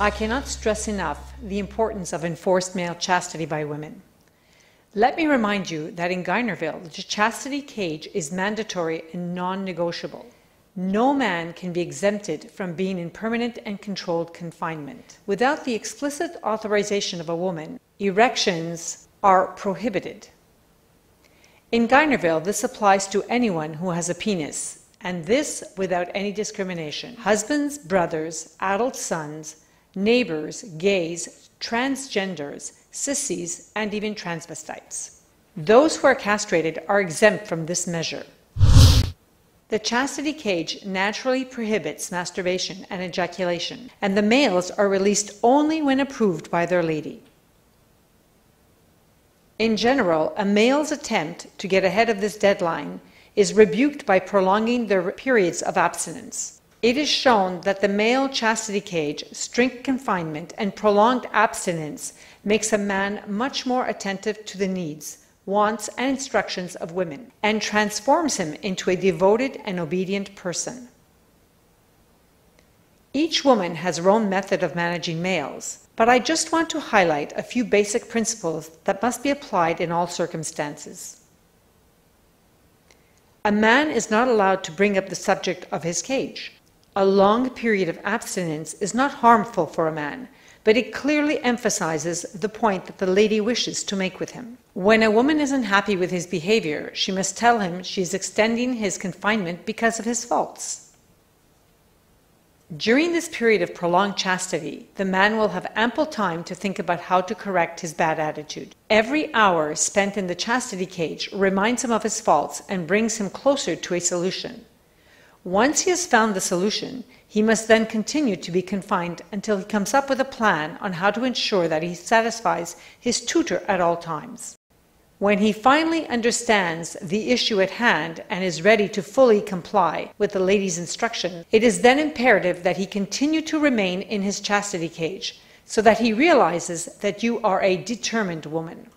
I cannot stress enough the importance of enforced male chastity by women. Let me remind you that in GynarVille, the chastity cage is mandatory and non negotiable. No man can be exempted from being in permanent and controlled confinement. Without the explicit authorization of a woman, erections are prohibited. In GynarVille, this applies to anyone who has a penis, and this without any discrimination. Husbands, brothers, adult sons, neighbors, gays, transgenders, sissies, and even transvestites. Those who are castrated are exempt from this measure. The chastity cage naturally prohibits masturbation and ejaculation, and the males are released only when approved by their lady. In general, a male's attempt to get ahead of this deadline is rebuked by prolonging their periods of abstinence. It is shown that the male chastity cage, strict confinement, and prolonged abstinence makes a man much more attentive to the needs, wants, and instructions of women, and transforms him into a devoted and obedient person. Each woman has her own method of managing males, but I just want to highlight a few basic principles that must be applied in all circumstances. A man is not allowed to bring up the subject of his cage. A long period of abstinence is not harmful for a man, but it clearly emphasizes the point that the lady wishes to make with him. When a woman is unhappy with his behavior, she must tell him she is extending his confinement because of his faults. During this period of prolonged chastity, the man will have ample time to think about how to correct his bad attitude. Every hour spent in the chastity cage reminds him of his faults and brings him closer to a solution. Once he has found the solution, he must then continue to be confined until he comes up with a plan on how to ensure that he satisfies his tutor at all times. When he finally understands the issue at hand and is ready to fully comply with the lady's instruction, it is then imperative that he continue to remain in his chastity cage so that he realizes that you are a determined woman.